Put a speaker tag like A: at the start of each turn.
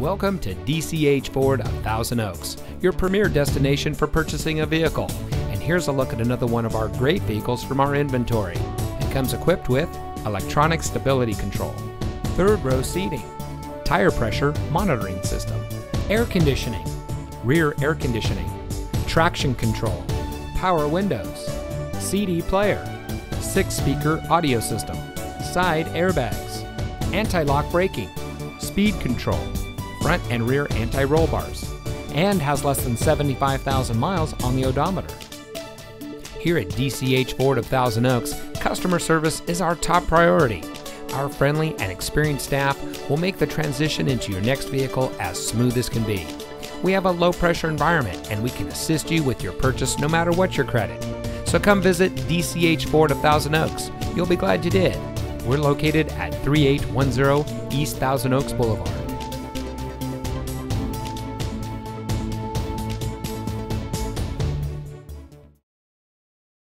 A: Welcome to DCH Ford of Thousand Oaks, your premier destination for purchasing a vehicle. And here's a look at another one of our great vehicles from our inventory. It comes equipped with electronic stability control, third row seating, tire pressure monitoring system, air conditioning, rear air conditioning, traction control, power windows, CD player, six speaker audio system, side airbags, anti lock braking, speed control, front and rear anti roll bars, and has less than 75,000 miles on the odometer. Here at DCH Ford of Thousand Oaks, customer service is our top priority. Our friendly and experienced staff will make the transition into your next vehicle as smooth as can be. We have a low pressure environment and we can assist you with your purchase no matter what your credit. So come visit DCH Ford of Thousand Oaks. You'll be glad you did. We're located at 3810 East Thousand Oaks Boulevard.